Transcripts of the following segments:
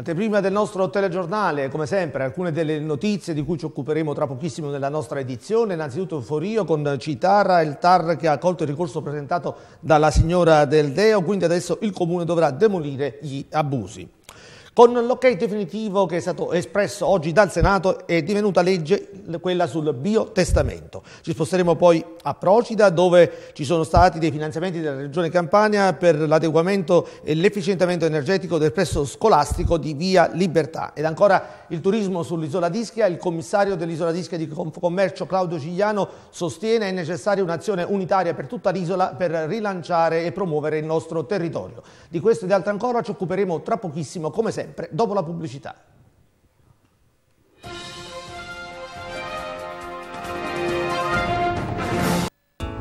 Anteprima del nostro telegiornale, come sempre, alcune delle notizie di cui ci occuperemo tra pochissimo nella nostra edizione. Innanzitutto Forio con Citara, il TAR che ha accolto il ricorso presentato dalla signora Del Deo, quindi adesso il Comune dovrà demolire gli abusi. Con l'ok definitivo che è stato espresso oggi dal Senato è divenuta legge quella sul biotestamento. Ci sposteremo poi a Procida dove ci sono stati dei finanziamenti della Regione Campania per l'adeguamento e l'efficientamento energetico del presso scolastico di Via Libertà. Ed ancora il turismo sull'isola d'Ischia, il commissario dell'isola d'Ischia di Commercio Claudio Cigliano sostiene è necessaria un'azione unitaria per tutta l'isola per rilanciare e promuovere il nostro territorio. Di questo e di altro ancora ci occuperemo tra pochissimo come sempre sempre dopo la pubblicità.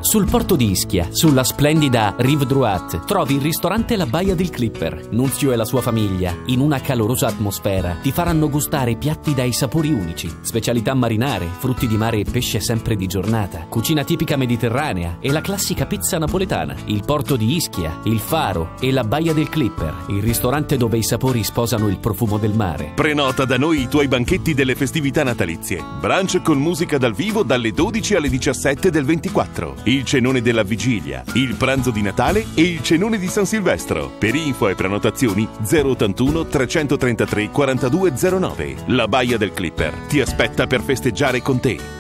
Sul porto di Ischia, sulla splendida Rive Druat, trovi il ristorante La Baia del Clipper. Nunzio e la sua famiglia, in una calorosa atmosfera, ti faranno gustare piatti dai sapori unici, specialità marinare, frutti di mare e pesce sempre di giornata, cucina tipica mediterranea e la classica pizza napoletana. Il porto di Ischia, il faro e la Baia del Clipper, il ristorante dove i sapori sposano il profumo del mare. Prenota da noi i tuoi banchetti delle festività natalizie. Brunch con musica dal vivo dalle 12 alle 17 del 24 il cenone della vigilia, il pranzo di Natale e il cenone di San Silvestro. Per info e prenotazioni 081 333 4209. La Baia del Clipper ti aspetta per festeggiare con te.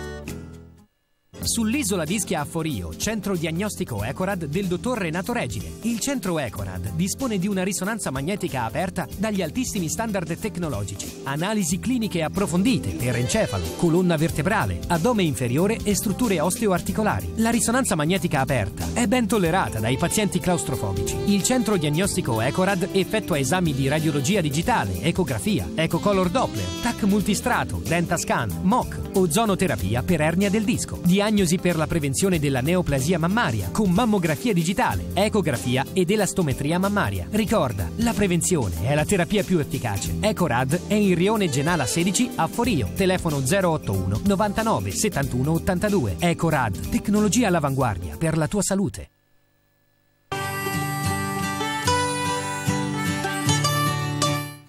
Sull'isola di Forio, centro diagnostico Ecorad del dottor Renato Regine. Il centro Ecorad dispone di una risonanza magnetica aperta dagli altissimi standard tecnologici, analisi cliniche approfondite per encefalo, colonna vertebrale, addome inferiore e strutture osteoarticolari. La risonanza magnetica aperta è ben tollerata dai pazienti claustrofobici. Il centro diagnostico Ecorad effettua esami di radiologia digitale, ecografia, ecocolor Doppler, TAC multistrato, dentascan, MOC, ozonoterapia per ernia del disco. Diagnosi diagnosi per la prevenzione della neoplasia mammaria con mammografia digitale, ecografia ed elastometria mammaria. Ricorda, la prevenzione è la terapia più efficace. Ecorad è in Rione Genala 16 a Forio. Telefono 081 99 71 82. Ecorad, tecnologia all'avanguardia per la tua salute.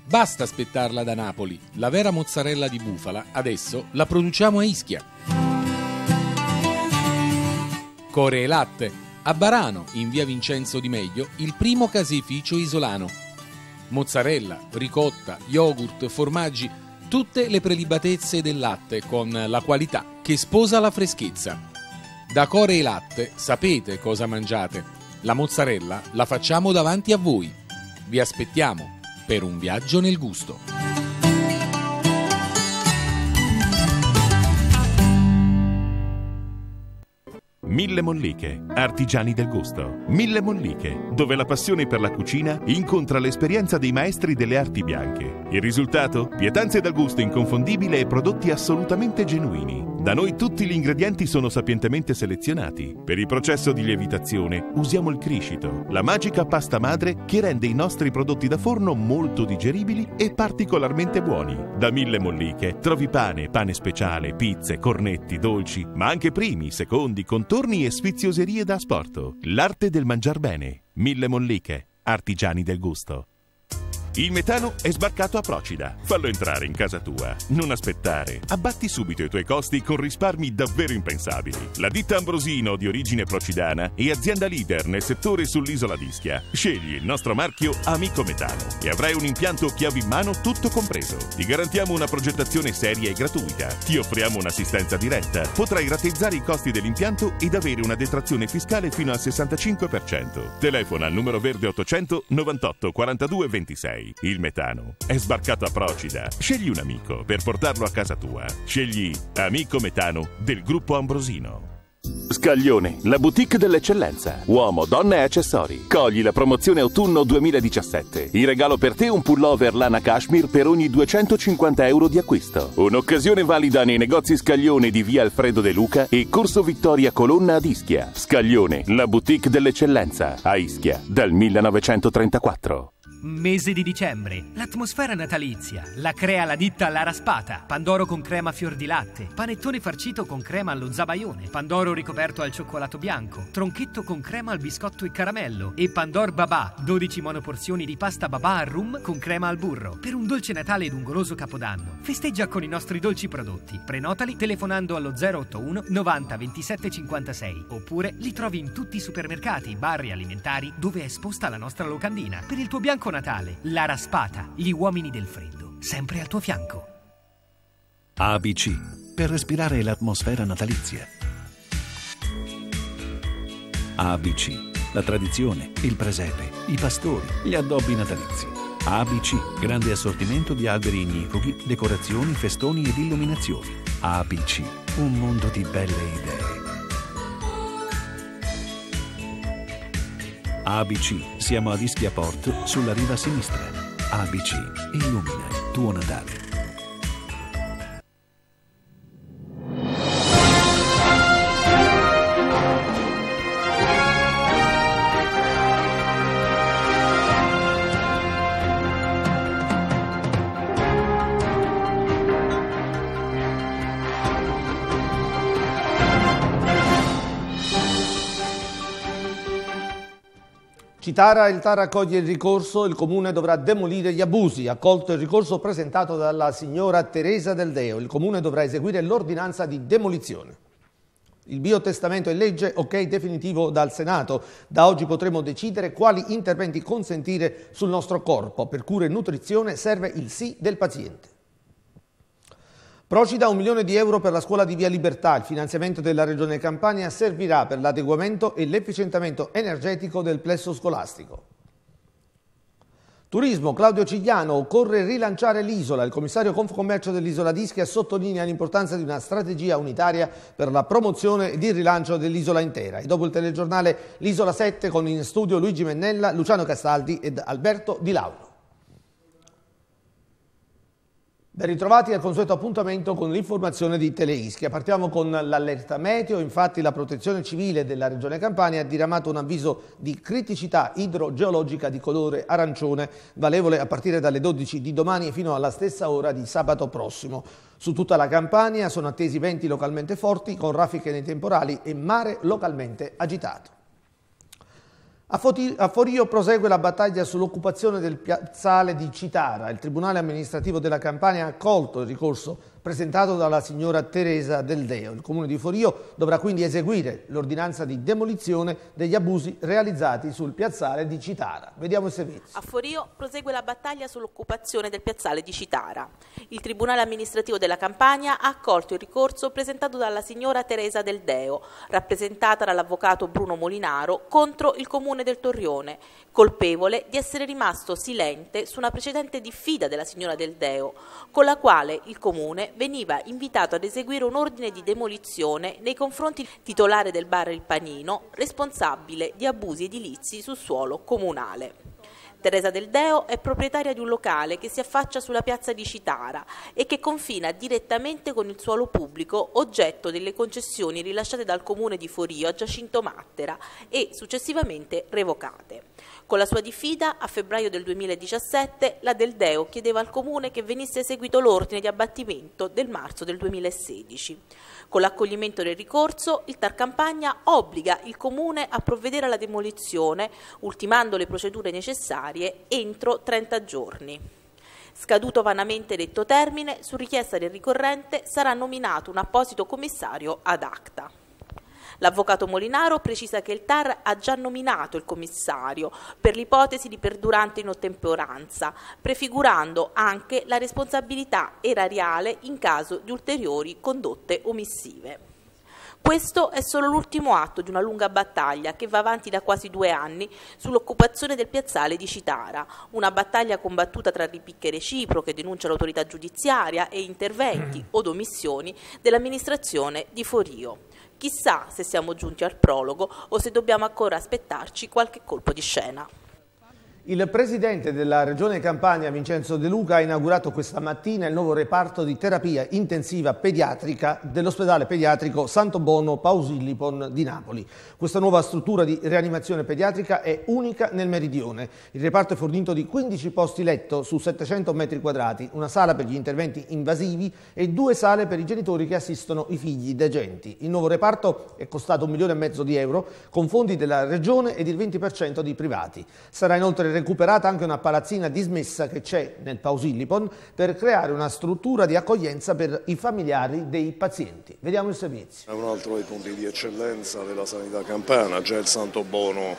Basta aspettarla da Napoli. La vera mozzarella di bufala adesso la produciamo a Ischia. Core e latte. A Barano, in via Vincenzo di Meglio, il primo caseificio isolano. Mozzarella, ricotta, yogurt, formaggi, tutte le prelibatezze del latte con la qualità che sposa la freschezza. Da Core e latte sapete cosa mangiate. La mozzarella la facciamo davanti a voi. Vi aspettiamo per un viaggio nel gusto. Mille Molliche, artigiani del gusto. Mille Molliche, dove la passione per la cucina incontra l'esperienza dei maestri delle arti bianche. Il risultato? Pietanze dal gusto inconfondibile e prodotti assolutamente genuini. Da noi tutti gli ingredienti sono sapientemente selezionati. Per il processo di lievitazione usiamo il criscito, la magica pasta madre che rende i nostri prodotti da forno molto digeribili e particolarmente buoni. Da Mille Molliche trovi pane, pane speciale, pizze, cornetti, dolci, ma anche primi, secondi, contorni e sfizioserie da asporto. L'arte del mangiar bene. Mille molliche. Artigiani del gusto. Il metano è sbarcato a Procida. Fallo entrare in casa tua. Non aspettare. Abbatti subito i tuoi costi con risparmi davvero impensabili. La ditta Ambrosino di origine procidana è azienda leader nel settore sull'isola d'Ischia. Scegli il nostro marchio Amico Metano e avrai un impianto chiavi in mano tutto compreso. Ti garantiamo una progettazione seria e gratuita. Ti offriamo un'assistenza diretta. Potrai rateizzare i costi dell'impianto ed avere una detrazione fiscale fino al 65%. Telefona al numero verde 800 98 42 26 sai, il metano è sbarcato a Procida. Scegli un amico per portarlo a casa tua. Scegli Amico Metano del gruppo Ambrosino. Scaglione, la boutique dell'eccellenza. Uomo, donne e accessori. Cogli la promozione autunno 2017. In regalo per te un pullover lana cashmere per ogni 250 euro di acquisto. Un'occasione valida nei negozi Scaglione di via Alfredo De Luca e Corso Vittoria Colonna ad Ischia. Scaglione, la boutique dell'eccellenza. A Ischia, dal 1934. Mese di dicembre. L'atmosfera natalizia la crea la ditta La Raspata. Pandoro con crema fior di latte. Panettone farcito con crema allo zabaione. Pandoro ricoperto al cioccolato bianco. Tronchetto con crema al biscotto e caramello. E Pandor Babà. 12 monoporzioni di pasta babà al rum con crema al burro. Per un dolce Natale ed un goloso capodanno. Festeggia con i nostri dolci prodotti. Prenotali telefonando allo 081 90 27 56. Oppure li trovi in tutti i supermercati, bar e alimentari dove è esposta la nostra locandina. Per il tuo bianco Natale, la Raspata, gli uomini del freddo, sempre al tuo fianco. ABC, per respirare l'atmosfera natalizia. ABC, la tradizione, il presepe, i pastori, gli addobbi natalizi. ABC, grande assortimento di alberi ignifughi, decorazioni, festoni ed illuminazioni. ABC, un mondo di belle idee. ABC, siamo a Ischia Port sulla riva sinistra. ABC, illumina il tuo Natale. Citara, il TAR accoglie il ricorso, il Comune dovrà demolire gli abusi. Accolto il ricorso presentato dalla signora Teresa Del Deo, il Comune dovrà eseguire l'ordinanza di demolizione. Il biotestamento è legge, ok definitivo dal Senato. Da oggi potremo decidere quali interventi consentire sul nostro corpo. Per cura e nutrizione serve il sì del paziente. Procida un milione di euro per la scuola di Via Libertà. Il finanziamento della Regione Campania servirà per l'adeguamento e l'efficientamento energetico del plesso scolastico. Turismo, Claudio Cigliano, occorre rilanciare l'isola. Il commissario Confcommercio dell'isola d'Ischia sottolinea l'importanza di una strategia unitaria per la promozione ed il rilancio dell'isola intera. E dopo il telegiornale L'Isola 7 con in studio Luigi Mennella, Luciano Castaldi ed Alberto Di Lauro. Ben ritrovati al consueto appuntamento con l'informazione di Teleischia. Partiamo con l'allerta meteo, infatti la protezione civile della Regione Campania ha diramato un avviso di criticità idrogeologica di colore arancione, valevole a partire dalle 12 di domani fino alla stessa ora di sabato prossimo. Su tutta la Campania sono attesi venti localmente forti con raffiche nei temporali e mare localmente agitato. A Forio prosegue la battaglia sull'occupazione del piazzale di Citara. Il Tribunale amministrativo della Campania ha accolto il ricorso presentato dalla signora Teresa Del Deo. Il Comune di Forio dovrà quindi eseguire l'ordinanza di demolizione degli abusi realizzati sul piazzale di Citara. Vediamo il servizio. A Forio prosegue la battaglia sull'occupazione del piazzale di Citara. Il Tribunale amministrativo della Campania ha accolto il ricorso presentato dalla signora Teresa Del Deo, rappresentata dall'avvocato Bruno Molinaro, contro il Comune del Torrione, colpevole di essere rimasto silente su una precedente diffida della signora Del Deo, con la quale il Comune veniva invitato ad eseguire un ordine di demolizione nei confronti del titolare del bar Il Panino, responsabile di abusi edilizi sul suolo comunale. Teresa Del Deo è proprietaria di un locale che si affaccia sulla piazza di Citara e che confina direttamente con il suolo pubblico, oggetto delle concessioni rilasciate dal comune di Forio a Giacinto Mattera e successivamente revocate. Con la sua diffida, a febbraio del 2017, la Del Deo chiedeva al comune che venisse eseguito l'ordine di abbattimento del marzo del 2016. Con l'accoglimento del ricorso, il TAR Campagna obbliga il Comune a provvedere alla demolizione, ultimando le procedure necessarie entro 30 giorni. Scaduto vanamente detto termine, su richiesta del ricorrente sarà nominato un apposito commissario ad acta. L'avvocato Molinaro precisa che il TAR ha già nominato il commissario per l'ipotesi di perdurante inottemperanza, prefigurando anche la responsabilità erariale in caso di ulteriori condotte omissive. Questo è solo l'ultimo atto di una lunga battaglia che va avanti da quasi due anni sull'occupazione del piazzale di Citara, una battaglia combattuta tra ripicche reciproche, denuncia l'autorità giudiziaria e interventi o omissioni dell'amministrazione di Forio. Chissà se siamo giunti al prologo o se dobbiamo ancora aspettarci qualche colpo di scena. Il presidente della Regione Campania, Vincenzo De Luca, ha inaugurato questa mattina il nuovo reparto di terapia intensiva pediatrica dell'ospedale pediatrico Santo Bono Pausillipon di Napoli. Questa nuova struttura di rianimazione pediatrica è unica nel meridione. Il reparto è fornito di 15 posti letto su 700 metri quadrati, una sala per gli interventi invasivi e due sale per i genitori che assistono i figli degenti. Il nuovo reparto è costato un milione e mezzo di euro con fondi della Regione ed il 20% di privati. Sarà inoltre recuperata anche una palazzina dismessa che c'è nel Pausillipon per creare una struttura di accoglienza per i familiari dei pazienti. Vediamo il servizio. È un altro dei punti di eccellenza della sanità campana, già il Santo Bono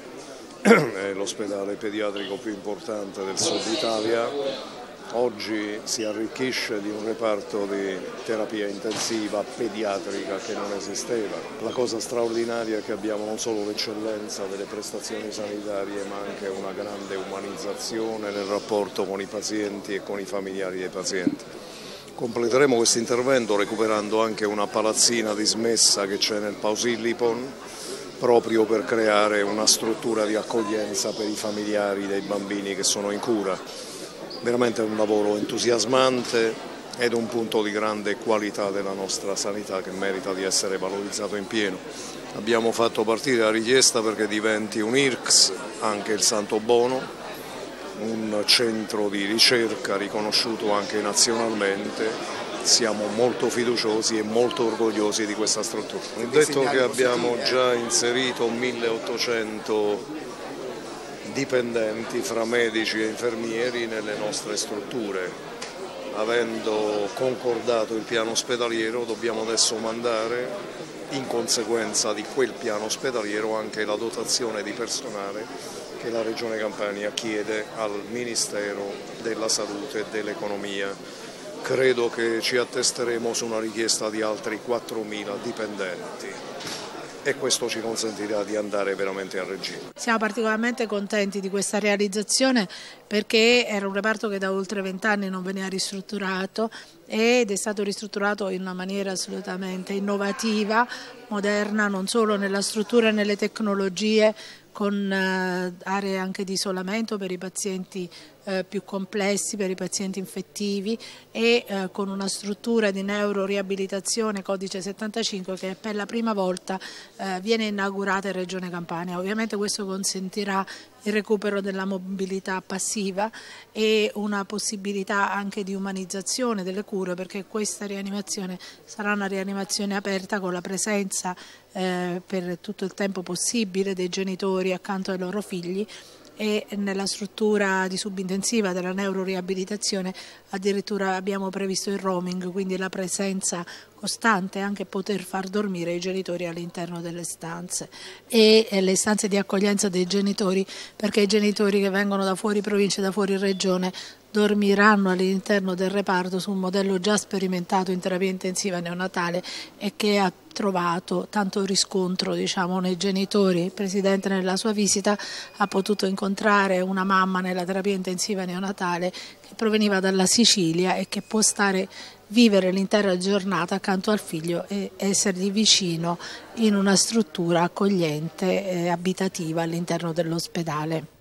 è l'ospedale pediatrico più importante del sud Italia oggi si arricchisce di un reparto di terapia intensiva pediatrica che non esisteva. La cosa straordinaria è che abbiamo non solo l'eccellenza delle prestazioni sanitarie ma anche una grande umanizzazione nel rapporto con i pazienti e con i familiari dei pazienti. Completeremo questo intervento recuperando anche una palazzina dismessa che c'è nel Pausillipon proprio per creare una struttura di accoglienza per i familiari dei bambini che sono in cura veramente un lavoro entusiasmante ed un punto di grande qualità della nostra sanità che merita di essere valorizzato in pieno. Abbiamo fatto partire la richiesta perché diventi un IRCS anche il Santo Bono, un centro di ricerca riconosciuto anche nazionalmente. Siamo molto fiduciosi e molto orgogliosi di questa struttura. Ho detto che abbiamo già inserito 1800 dipendenti fra medici e infermieri nelle nostre strutture. Avendo concordato il piano ospedaliero dobbiamo adesso mandare in conseguenza di quel piano ospedaliero anche la dotazione di personale che la Regione Campania chiede al Ministero della Salute e dell'Economia. Credo che ci attesteremo su una richiesta di altri 4.000 dipendenti e questo ci consentirà di andare veramente a regime. Siamo particolarmente contenti di questa realizzazione perché era un reparto che da oltre vent'anni non veniva ristrutturato ed è stato ristrutturato in una maniera assolutamente innovativa, moderna, non solo nella struttura e nelle tecnologie, con eh, aree anche di isolamento per i pazienti eh, più complessi, per i pazienti infettivi e eh, con una struttura di neuroriabilitazione codice 75 che per la prima volta viene inaugurata in Regione Campania. Ovviamente questo consentirà il recupero della mobilità passiva e una possibilità anche di umanizzazione delle cure perché questa rianimazione sarà una rianimazione aperta con la presenza eh, per tutto il tempo possibile dei genitori accanto ai loro figli e nella struttura di subintensiva della neuroriabilitazione addirittura abbiamo previsto il roaming, quindi la presenza costante anche poter far dormire i genitori all'interno delle stanze e le stanze di accoglienza dei genitori perché i genitori che vengono da fuori provincia, da fuori regione dormiranno all'interno del reparto su un modello già sperimentato in terapia intensiva neonatale e che ha trovato tanto riscontro diciamo, nei genitori. Il Presidente nella sua visita ha potuto incontrare una mamma nella terapia intensiva neonatale che proveniva dalla Sicilia e che può stare vivere l'intera giornata accanto al figlio e essergli vicino in una struttura accogliente e abitativa all'interno dell'ospedale.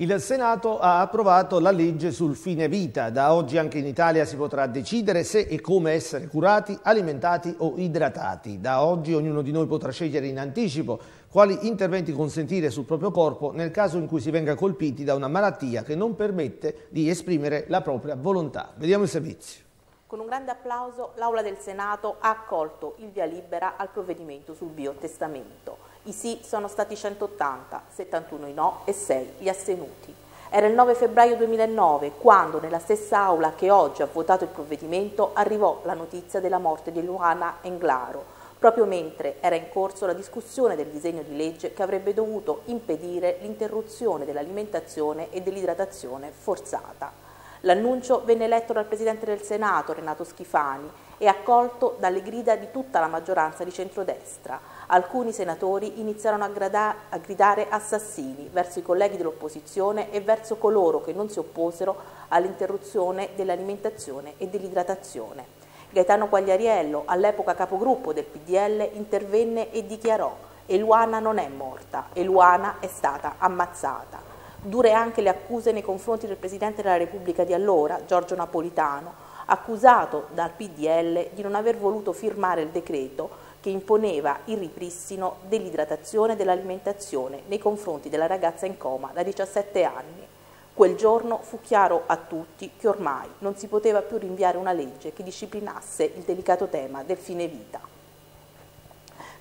Il Senato ha approvato la legge sul fine vita. Da oggi anche in Italia si potrà decidere se e come essere curati, alimentati o idratati. Da oggi ognuno di noi potrà scegliere in anticipo quali interventi consentire sul proprio corpo nel caso in cui si venga colpiti da una malattia che non permette di esprimere la propria volontà. Vediamo il servizio. Con un grande applauso l'Aula del Senato ha accolto il via libera al provvedimento sul biotestamento. I sì sono stati 180, 71 i no e 6 gli astenuti. Era il 9 febbraio 2009 quando nella stessa aula che oggi ha votato il provvedimento arrivò la notizia della morte di Luana Englaro, proprio mentre era in corso la discussione del disegno di legge che avrebbe dovuto impedire l'interruzione dell'alimentazione e dell'idratazione forzata. L'annuncio venne letto dal Presidente del Senato, Renato Schifani, e accolto dalle grida di tutta la maggioranza di centrodestra. Alcuni senatori iniziarono a, a gridare assassini verso i colleghi dell'opposizione e verso coloro che non si opposero all'interruzione dell'alimentazione e dell'idratazione. Gaetano Quagliariello, all'epoca capogruppo del PDL, intervenne e dichiarò Eluana non è morta, Eluana è stata ammazzata. Dure anche le accuse nei confronti del Presidente della Repubblica di allora, Giorgio Napolitano, accusato dal PDL di non aver voluto firmare il decreto che imponeva il ripristino dell'idratazione e dell'alimentazione nei confronti della ragazza in coma da 17 anni. Quel giorno fu chiaro a tutti che ormai non si poteva più rinviare una legge che disciplinasse il delicato tema del fine vita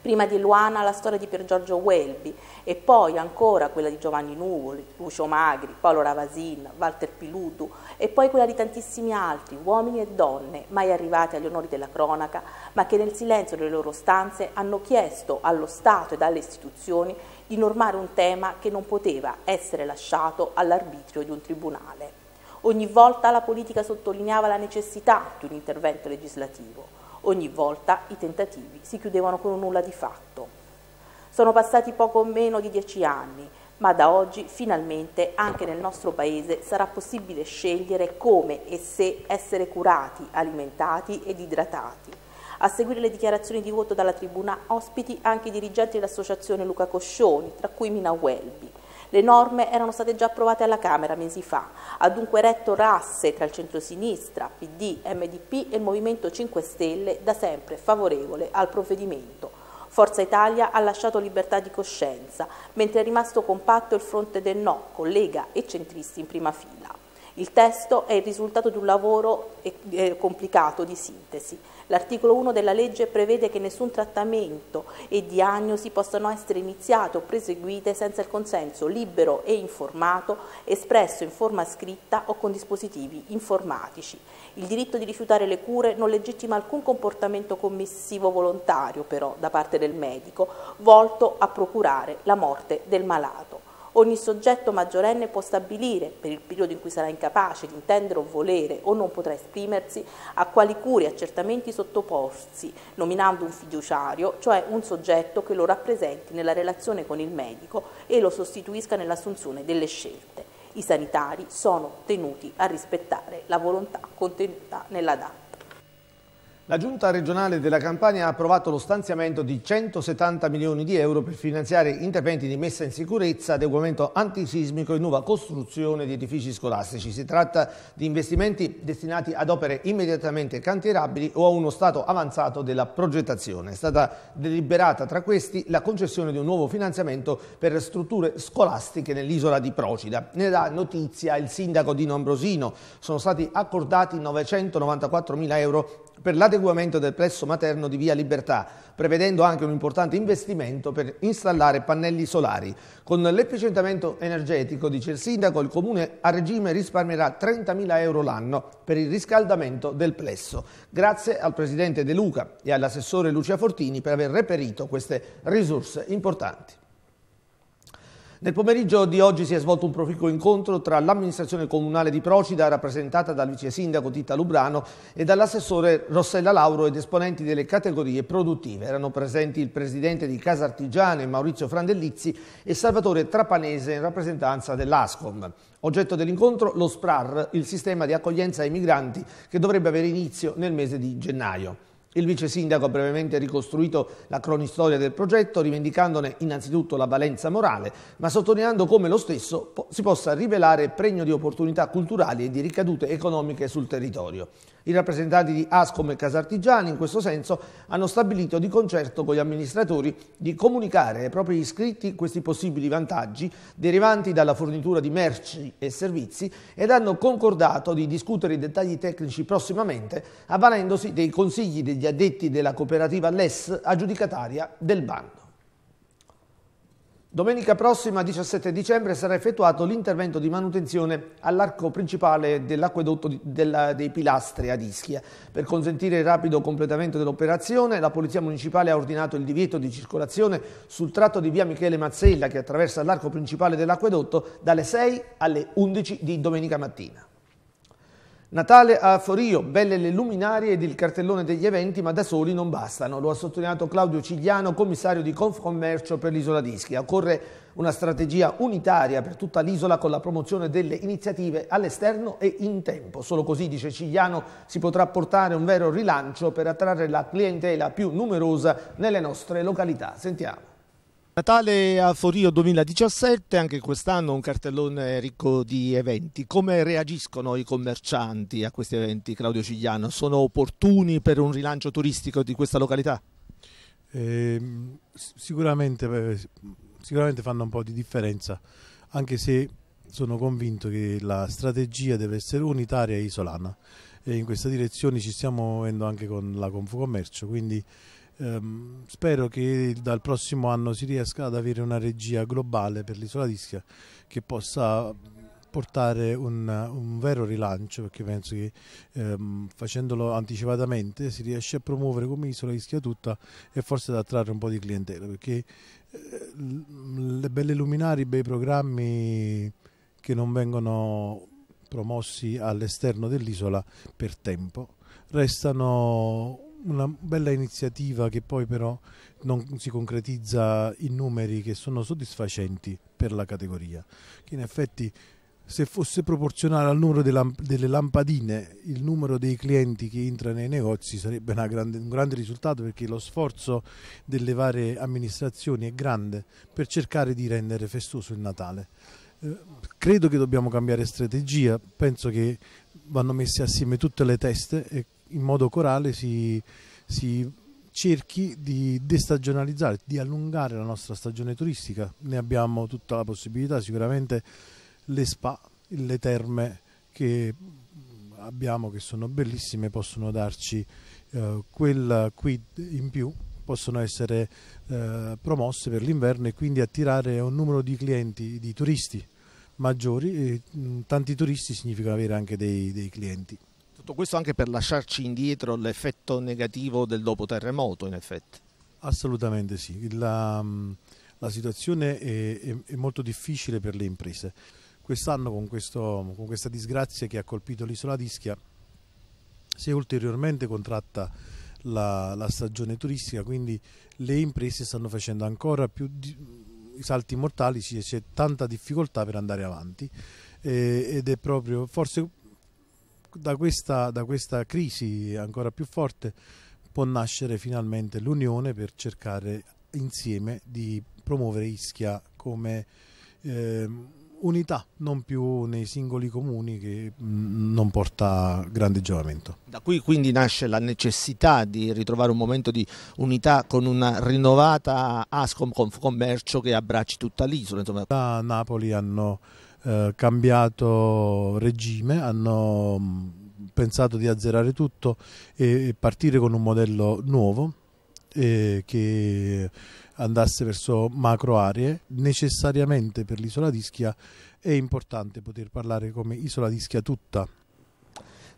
prima di Luana la storia di Pier Giorgio Welby e poi ancora quella di Giovanni Nuvoli, Lucio Magri, Paolo Ravasin, Walter Piludu e poi quella di tantissimi altri, uomini e donne, mai arrivati agli onori della cronaca, ma che nel silenzio delle loro stanze hanno chiesto allo Stato e alle istituzioni di normare un tema che non poteva essere lasciato all'arbitrio di un tribunale. Ogni volta la politica sottolineava la necessità di un intervento legislativo. Ogni volta i tentativi si chiudevano con un nulla di fatto. Sono passati poco meno di dieci anni, ma da oggi finalmente anche nel nostro Paese sarà possibile scegliere come e se essere curati, alimentati ed idratati. A seguire le dichiarazioni di voto dalla tribuna ospiti anche i dirigenti dell'associazione Luca Coscioni, tra cui Mina Welby. Le norme erano state già approvate alla Camera mesi fa, ha dunque retto rasse tra il centrosinistra, PD, MDP e il Movimento 5 Stelle da sempre favorevole al provvedimento. Forza Italia ha lasciato libertà di coscienza, mentre è rimasto compatto il fronte del no, con Lega e centristi in prima fila. Il testo è il risultato di un lavoro eh, complicato di sintesi. L'articolo 1 della legge prevede che nessun trattamento e diagnosi possano essere iniziate o proseguite senza il consenso libero e informato espresso in forma scritta o con dispositivi informatici. Il diritto di rifiutare le cure non legittima alcun comportamento commissivo volontario però da parte del medico volto a procurare la morte del malato. Ogni soggetto maggiorenne può stabilire, per il periodo in cui sarà incapace di intendere o volere o non potrà esprimersi, a quali cure e accertamenti sottoporsi, nominando un fiduciario, cioè un soggetto che lo rappresenti nella relazione con il medico e lo sostituisca nell'assunzione delle scelte. I sanitari sono tenuti a rispettare la volontà contenuta nella DAT. La Giunta regionale della Campania ha approvato lo stanziamento di 170 milioni di euro per finanziare interventi di messa in sicurezza, adeguamento antisismico e nuova costruzione di edifici scolastici. Si tratta di investimenti destinati ad opere immediatamente cantierabili o a uno stato avanzato della progettazione. È stata deliberata tra questi la concessione di un nuovo finanziamento per strutture scolastiche nell'isola di Procida. Ne dà notizia il sindaco Dino Ambrosino. Sono stati accordati 994 mila euro per l'adeguamento del plesso materno di Via Libertà, prevedendo anche un importante investimento per installare pannelli solari. Con l'efficientamento energetico, dice il sindaco, il comune a regime risparmierà 30.000 euro l'anno per il riscaldamento del plesso. Grazie al presidente De Luca e all'assessore Lucia Fortini per aver reperito queste risorse importanti. Nel pomeriggio di oggi si è svolto un proficuo incontro tra l'amministrazione comunale di Procida, rappresentata dal vice sindaco Tita Lubrano, e dall'assessore Rossella Lauro ed esponenti delle categorie produttive. Erano presenti il presidente di Casa Artigiane, Maurizio Frandellizzi, e Salvatore Trapanese in rappresentanza dell'ASCOM. Oggetto dell'incontro lo SPRAR, il sistema di accoglienza ai migranti che dovrebbe avere inizio nel mese di gennaio. Il vice sindaco ha brevemente ricostruito la cronistoria del progetto, rivendicandone innanzitutto la valenza morale, ma sottolineando come lo stesso si possa rivelare pregno di opportunità culturali e di ricadute economiche sul territorio. I rappresentanti di Ascom e Casartigiani in questo senso hanno stabilito di concerto con gli amministratori di comunicare ai propri iscritti questi possibili vantaggi derivanti dalla fornitura di merci e servizi ed hanno concordato di discutere i dettagli tecnici prossimamente avvalendosi dei consigli degli addetti della cooperativa LES aggiudicataria del bando. Domenica prossima, 17 dicembre, sarà effettuato l'intervento di manutenzione all'arco principale dell'acquedotto dei Pilastri ad Ischia. Per consentire il rapido completamento dell'operazione, la Polizia Municipale ha ordinato il divieto di circolazione sul tratto di via Michele Mazzella che attraversa l'arco principale dell'acquedotto dalle 6 alle 11 di domenica mattina. Natale a Forio, belle le luminarie ed il cartellone degli eventi, ma da soli non bastano. Lo ha sottolineato Claudio Cigliano, commissario di Confcommercio per l'isola di Ischia. Occorre una strategia unitaria per tutta l'isola con la promozione delle iniziative all'esterno e in tempo. Solo così, dice Cigliano, si potrà portare un vero rilancio per attrarre la clientela più numerosa nelle nostre località. Sentiamo. Natale a Forio 2017, anche quest'anno un cartellone ricco di eventi. Come reagiscono i commercianti a questi eventi, Claudio Cigliano? Sono opportuni per un rilancio turistico di questa località? Eh, sicuramente, sicuramente fanno un po' di differenza, anche se sono convinto che la strategia deve essere unitaria e isolana e in questa direzione ci stiamo muovendo anche con la Confcommercio, quindi Um, spero che dal prossimo anno si riesca ad avere una regia globale per l'isola d'Ischia che possa portare un, un, vero rilancio perché penso che um, facendolo anticipatamente si riesce a promuovere come isola Ischia tutta e forse ad attrarre un po' di clientela perché eh, le belle luminari, i bei programmi che non vengono promossi all'esterno dell'isola per tempo restano una bella iniziativa che poi però non si concretizza in numeri che sono soddisfacenti per la categoria, che in effetti se fosse proporzionale al numero delle lampadine il numero dei clienti che entra nei negozi sarebbe grande, un grande risultato perché lo sforzo delle varie amministrazioni è grande per cercare di rendere festoso il Natale. Eh, credo che dobbiamo cambiare strategia, penso che vanno messe assieme tutte le teste e in modo corale si, si cerchi di destagionalizzare, di allungare la nostra stagione turistica. Ne abbiamo tutta la possibilità, sicuramente le spa, le terme che abbiamo che sono bellissime possono darci eh, quel quid in più possono essere eh, promosse per l'inverno e quindi attirare un numero di clienti, di turisti maggiori e mh, tanti turisti significa avere anche dei, dei clienti. Tutto questo anche per lasciarci indietro l'effetto negativo del dopo terremoto, in effetti. Assolutamente sì, la, la situazione è, è, è, molto difficile per le imprese. Quest'anno con, con questa disgrazia che ha colpito l'isola d'Ischia si è ulteriormente contratta la, la, stagione turistica, quindi le imprese stanno facendo ancora più di, salti mortali, c'è tanta difficoltà per andare avanti eh, ed è proprio forse da questa, da questa crisi ancora più forte può nascere finalmente l'unione per cercare insieme di promuovere Ischia come eh, unità, non più nei singoli comuni che mm, non porta grande giovamento. Da qui quindi nasce la necessità di ritrovare un momento di unità con una rinnovata Ascom Commercio che abbracci tutta l'isola. Da Napoli hanno eh, cambiato regime, hanno mm, pensato di azzerare tutto e partire con un modello nuovo eh, che andasse verso macro aree. Necessariamente per l'isola d'Ischia è importante poter parlare come isola d'Ischia tutta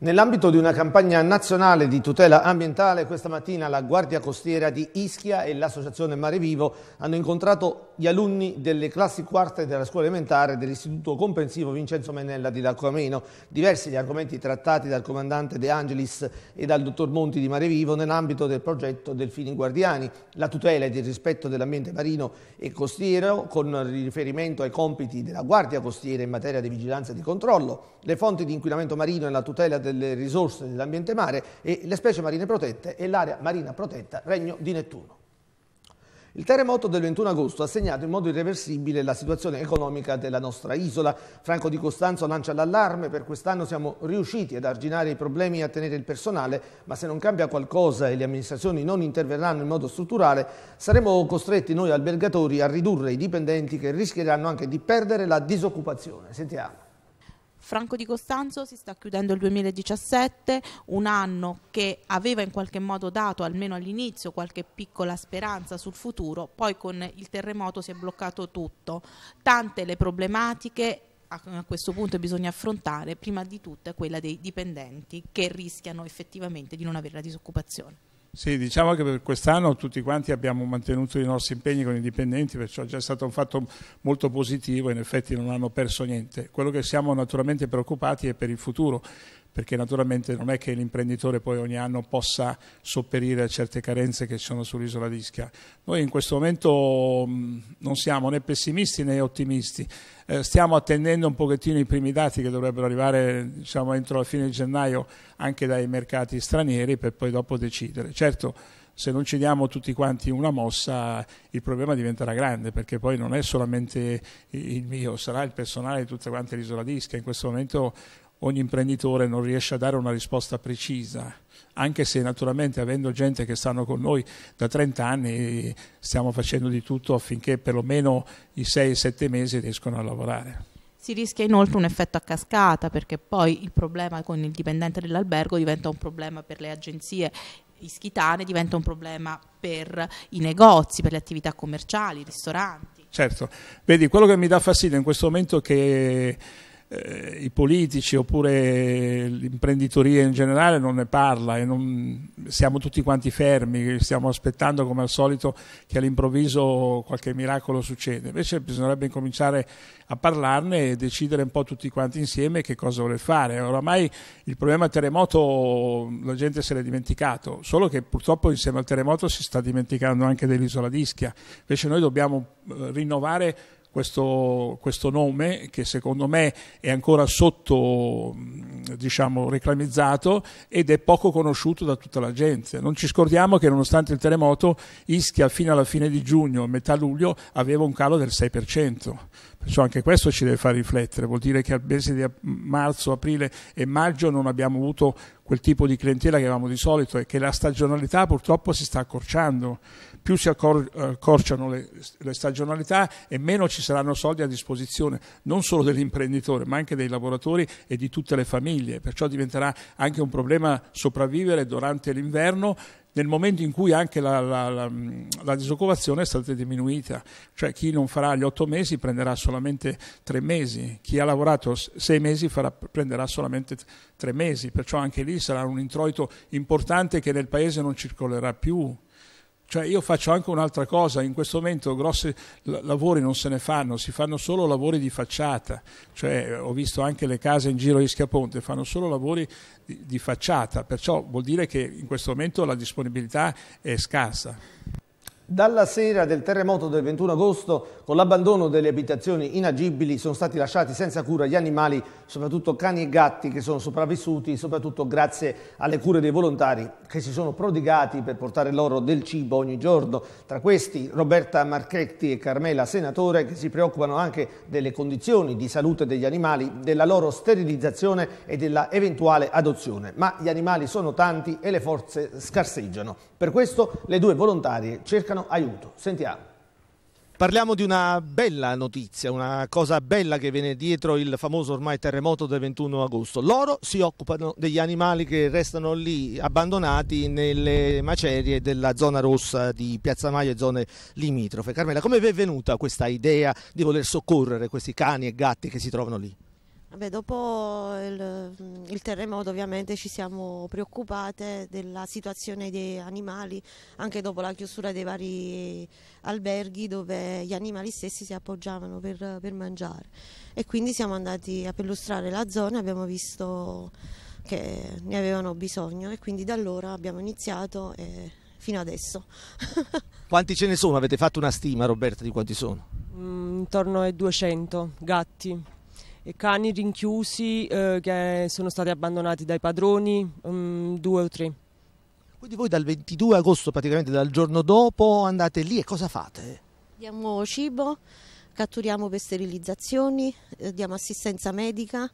Nell'ambito di una campagna nazionale di tutela ambientale, questa mattina la Guardia Costiera di Ischia e l'Associazione Mare Vivo hanno incontrato gli alunni delle classi quarte della scuola elementare dell'Istituto Comprensivo Vincenzo Menella di Lacquameno. Diversi gli argomenti trattati dal comandante De Angelis e dal dottor Monti di Mare Vivo nell'ambito del progetto Delfini Guardiani, la tutela ed il rispetto dell'ambiente marino e costiero con riferimento ai compiti della Guardia Costiera in materia di vigilanza e di controllo, le fonti di inquinamento marino e la tutela del delle risorse dell'ambiente mare e le specie marine protette e l'area marina protetta Regno di Nettuno. Il terremoto del 21 agosto ha segnato in modo irreversibile la situazione economica della nostra isola. Franco di Costanzo lancia l'allarme, per quest'anno siamo riusciti ad arginare i problemi e a tenere il personale, ma se non cambia qualcosa e le amministrazioni non interverranno in modo strutturale, saremo costretti noi albergatori a ridurre i dipendenti che rischieranno anche di perdere la disoccupazione. Sentiamo. Franco di Costanzo si sta chiudendo il 2017, un anno che aveva in qualche modo dato almeno all'inizio qualche piccola speranza sul futuro, poi con il terremoto si è bloccato tutto. Tante le problematiche a questo punto bisogna affrontare, prima di tutto quella dei dipendenti che rischiano effettivamente di non avere la disoccupazione. Sì, diciamo che per quest'anno tutti quanti abbiamo mantenuto i nostri impegni con i dipendenti, perciò è già stato un fatto molto positivo, in effetti non hanno perso niente. Quello che siamo naturalmente preoccupati è per il futuro, perché naturalmente non è che l'imprenditore poi ogni anno possa sopperire a certe carenze che ci sono sull'isola di Ischia. Noi in questo momento non siamo né pessimisti né ottimisti, eh, stiamo attendendo un pochettino i primi dati che dovrebbero arrivare diciamo, entro la fine di gennaio anche dai mercati stranieri per poi dopo decidere. Certo, se non ci diamo tutti quanti una mossa il problema diventerà grande perché poi non è solamente il mio, sarà il personale di tutte quante le isole d'Ischia. In questo momento ogni imprenditore non riesce a dare una risposta precisa, anche se naturalmente avendo gente che stanno con noi da 30 anni stiamo facendo di tutto affinché perlomeno i 6-7 mesi riescano a lavorare. Si rischia inoltre un effetto a cascata perché poi il problema con il dipendente dell'albergo diventa un problema per le agenzie ischitane, diventa un problema per i negozi, per le attività commerciali, i ristoranti. Certo, vedi, quello che mi dà fastidio in questo momento è che eh, i politici oppure l'imprenditoria in generale non ne parla e non, siamo tutti quanti fermi, stiamo aspettando come al solito che all'improvviso qualche miracolo succeda. Invece bisognerebbe incominciare a parlarne e decidere un po' tutti quanti insieme che cosa vuole fare. Oramai il problema terremoto la gente se l'è dimenticato, solo che purtroppo insieme al terremoto si sta dimenticando anche dell'isola d'Ischia. Invece noi dobbiamo eh, rinnovare questo, questo, nome che secondo me è ancora sotto diciamo, reclamizzato ed è poco conosciuto da tutta la gente. Non ci scordiamo che nonostante il terremoto Ischia fino alla fine di giugno, metà luglio, aveva un calo del 6%. Perciò anche questo ci deve far riflettere, vuol dire che al mese di marzo, aprile e maggio non abbiamo avuto quel tipo di clientela che avevamo di solito e che la stagionalità purtroppo si sta accorciando più si accorciano le, le, stagionalità e meno ci saranno soldi a disposizione, non solo dell'imprenditore, ma anche dei lavoratori e di tutte le famiglie. Perciò diventerà anche un problema sopravvivere durante l'inverno nel momento in cui anche la, la, la, la, disoccupazione è stata diminuita, cioè chi non farà gli otto mesi prenderà solamente tre mesi, chi ha lavorato sei mesi farà, prenderà solamente tre mesi, perciò anche lì sarà un introito importante che nel paese non circolerà più. Cioè io faccio anche un'altra cosa, in questo momento grossi lavori non se ne fanno, si fanno solo lavori di facciata, cioè ho visto anche le case in giro di Schiaponte, fanno solo lavori di, di facciata, perciò vuol dire che in questo momento la disponibilità è scarsa. Dalla sera del terremoto del 21 agosto, con l'abbandono delle abitazioni inagibili, sono stati lasciati senza cura gli animali, soprattutto cani e gatti che sono sopravvissuti, soprattutto grazie alle cure dei volontari che si sono prodigati per portare loro del cibo ogni giorno. Tra questi Roberta Marchetti e Carmela Senatore che si preoccupano anche delle condizioni di salute degli animali, della loro sterilizzazione e della eventuale adozione. Ma gli animali sono tanti e le forze scarseggiano. Per questo le due volontarie cercano cercano aiuto. Sentiamo. Parliamo di una bella notizia, una cosa bella che viene dietro il famoso ormai terremoto del 21 agosto. Loro si occupano degli animali che restano lì abbandonati nelle macerie della zona rossa di Piazza Maia e zone limitrofe. Carmela, come vi è venuta questa idea di voler soccorrere questi cani e gatti che si trovano lì? Vabbè, dopo il, il, terremoto ovviamente ci siamo preoccupate della situazione dei animali, anche dopo la chiusura dei vari alberghi dove gli animali stessi si appoggiavano per, per mangiare. E quindi siamo andati a perlustrare la zona, abbiamo visto che ne avevano bisogno e quindi da allora abbiamo iniziato e fino adesso. quanti ce ne sono? Avete fatto una stima Roberta di quanti sono? Mm, intorno ai 200 gatti cani rinchiusi eh, che sono stati abbandonati dai padroni, um, due o tre. Quindi voi dal 22 agosto, praticamente dal giorno dopo, andate lì e cosa fate? Diamo cibo, catturiamo per sterilizzazioni, eh, diamo assistenza medica,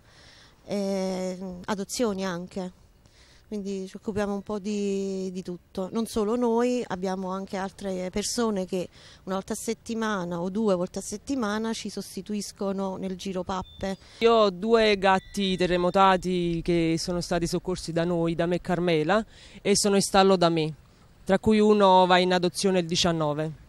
eh, adozioni anche quindi ci occupiamo un po' di, di, tutto. Non solo noi, abbiamo anche altre persone che una volta a settimana o due volte a settimana ci sostituiscono nel giro pappe. Io ho due gatti terremotati che sono stati soccorsi da noi, da me e Carmela, e sono in stallo da me, tra cui uno va in adozione il 19.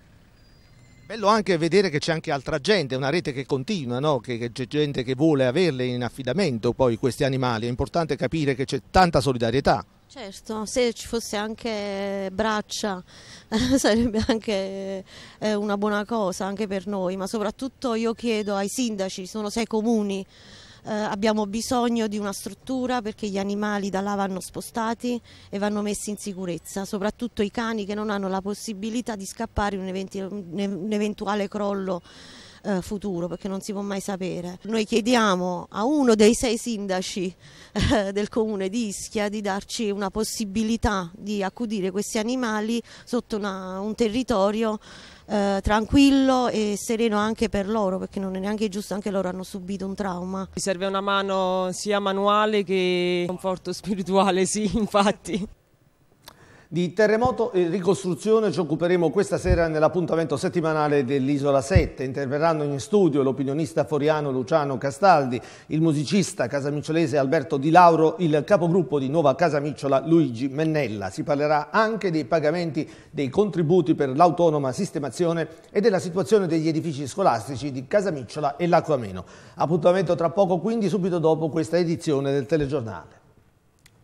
Bello anche vedere che c'è anche altra gente, una rete che continua, no? che c'è gente che vuole averle in affidamento poi questi animali, è importante capire che c'è tanta solidarietà. Certo, se ci fosse anche braccia sarebbe anche eh, una buona cosa anche per noi, ma soprattutto io chiedo ai sindaci, sono sei comuni, eh, abbiamo bisogno di una struttura perché gli animali da là vanno spostati e vanno messi in sicurezza, soprattutto i cani che non hanno la possibilità di scappare un, un eventuale crollo eh, futuro perché non si può mai sapere. Noi chiediamo a uno dei sei sindaci eh, del comune di Ischia di darci una possibilità di accudire questi animali sotto una, un territorio eh, tranquillo e sereno anche per loro perché non è neanche giusto, anche loro hanno subito un trauma. Mi serve una mano sia manuale che conforto spirituale, sì infatti. Di terremoto e ricostruzione ci occuperemo questa sera nell'appuntamento settimanale dell'Isola 7. Interverranno in studio l'opinionista foriano Luciano Castaldi, il musicista casamicciolese Alberto Di Lauro, il capogruppo di Nuova Casamicciola Luigi Mennella. Si parlerà anche dei pagamenti dei contributi per l'autonoma sistemazione e della situazione degli edifici scolastici di Casamicciola e Lacquameno. Appuntamento tra poco quindi subito dopo questa edizione del telegiornale.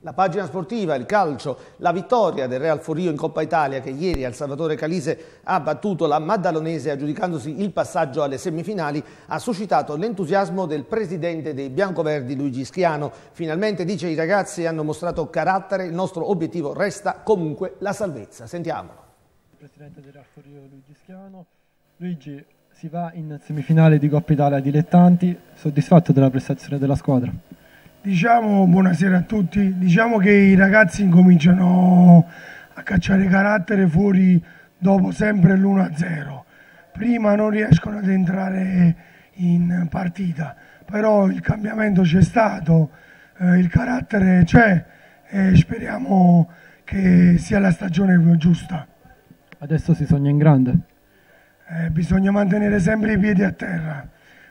La pagina sportiva, il calcio, la vittoria del Real Forio in Coppa Italia che ieri al Salvatore Calise ha battuto la Maddalonese aggiudicandosi il passaggio alle semifinali ha suscitato l'entusiasmo del presidente dei biancoverdi Luigi Schiano. Finalmente, dice, i ragazzi hanno mostrato carattere, il nostro obiettivo resta comunque la salvezza. Sentiamolo. Presidente del Real Forio Luigi Schiano. Luigi, si va in semifinale di Coppa Italia dilettanti, soddisfatto della prestazione della squadra? Diciamo buonasera a tutti, diciamo che i ragazzi incominciano a cacciare carattere fuori dopo sempre l'1-0. Prima non riescono ad entrare in partita, però il cambiamento c'è stato, eh, il carattere c'è e speriamo che sia la stagione giusta. Adesso si sogna in grande. Eh, bisogna mantenere sempre i piedi a terra,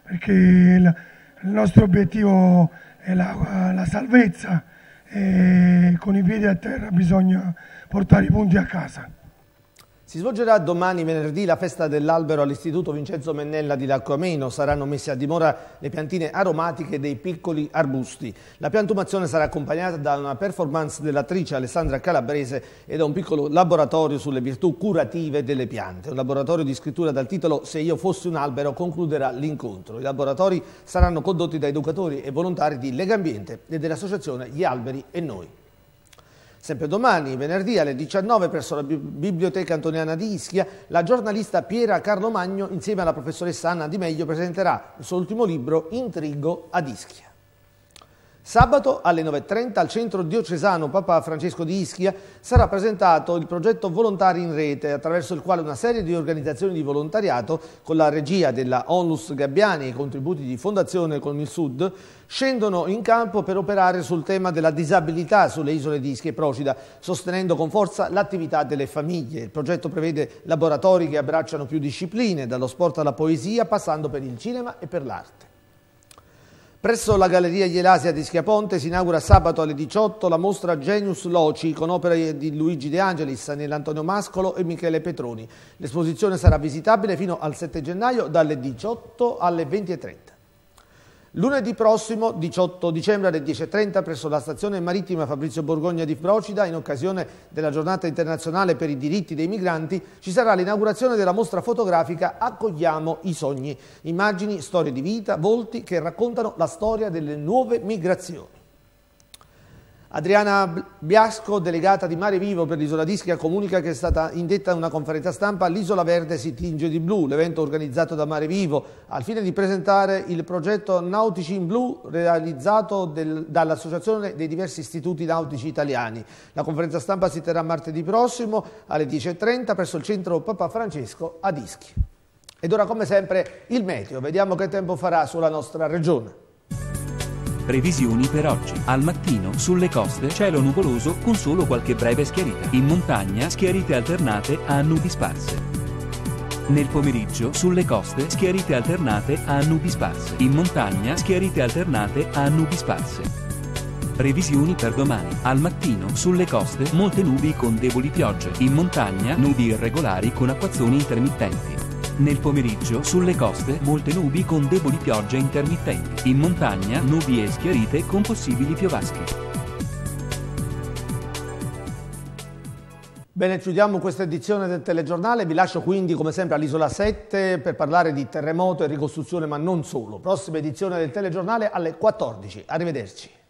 perché il, il nostro obiettivo è la, la salvezza e con i piedi a terra bisogna portare i punti a casa. Si svolgerà domani venerdì la festa dell'albero all'Istituto Vincenzo Mennella di Lacquameno. Saranno messe a dimora le piantine aromatiche dei piccoli arbusti. La piantumazione sarà accompagnata da una performance dell'attrice Alessandra Calabrese e da un piccolo laboratorio sulle virtù curative delle piante. Un laboratorio di scrittura dal titolo Se io fossi un albero concluderà l'incontro. I laboratori saranno condotti da educatori e volontari di Legambiente e dell'associazione Gli Alberi e Noi. Sempre domani, venerdì alle 19 presso la Biblioteca Antoniana di Ischia, la giornalista Piera Carlo Magno insieme alla professoressa Anna Di Meglio presenterà il suo ultimo libro Intrigo ad Ischia. Sabato alle 9.30 al centro diocesano Papa Francesco di Ischia sarà presentato il progetto Volontari in Rete, attraverso il quale una serie di organizzazioni di volontariato, con la regia della Onlus Gabbiani e i contributi di Fondazione con il Sud, scendono in campo per operare sul tema della disabilità sulle isole di Ischia e Procida, sostenendo con forza l'attività delle famiglie. Il progetto prevede laboratori che abbracciano più discipline, dallo sport alla poesia, passando per il cinema e per l'arte. Presso la Galleria Ielasia di Schiaponte si inaugura sabato alle 18 la mostra Genius Loci con opere di Luigi De Angelis, Nell'Antonio Mascolo e Michele Petroni. L'esposizione sarà visitabile fino al 7 gennaio dalle 18 alle 20.30. Lunedì prossimo, 18 dicembre alle 10.30, presso la stazione marittima Fabrizio Borgogna di Procida, in occasione della giornata internazionale per i diritti dei migranti, ci sarà l'inaugurazione della mostra fotografica Accogliamo i sogni. Immagini, storie di vita, volti che raccontano la storia delle nuove migrazioni. Adriana Biasco, delegata di Mare Vivo per l'Isola d'Ischia, comunica che è stata indetta una conferenza stampa L'Isola Verde si tinge di blu, l'evento organizzato da Mare Vivo al fine di presentare il progetto Nautici in Blu realizzato dall'Associazione dei diversi istituti nautici italiani. La conferenza stampa si terrà martedì prossimo alle 10.30 presso il centro Papa Francesco ad Ischia. Ed ora come sempre il meteo, vediamo che tempo farà sulla nostra regione. Previsioni per oggi. Al mattino, sulle coste, cielo nuvoloso con solo qualche breve schiarita. In montagna, schiarite alternate a nubi sparse. Nel pomeriggio, sulle coste, schiarite alternate a nubi sparse. In montagna, schiarite alternate a nubi sparse. Previsioni per domani. Al mattino, sulle coste, molte nubi con deboli piogge. In montagna, nubi irregolari con acquazzoni intermittenti. Nel pomeriggio, sulle coste, molte nubi con deboli piogge intermittenti. In montagna, nubi e schiarite con possibili piovaschi. Bene, chiudiamo questa edizione del telegiornale, vi lascio quindi come sempre all'Isola 7 per parlare di terremoto e ricostruzione, ma non solo. Prossima edizione del telegiornale alle 14. Arrivederci.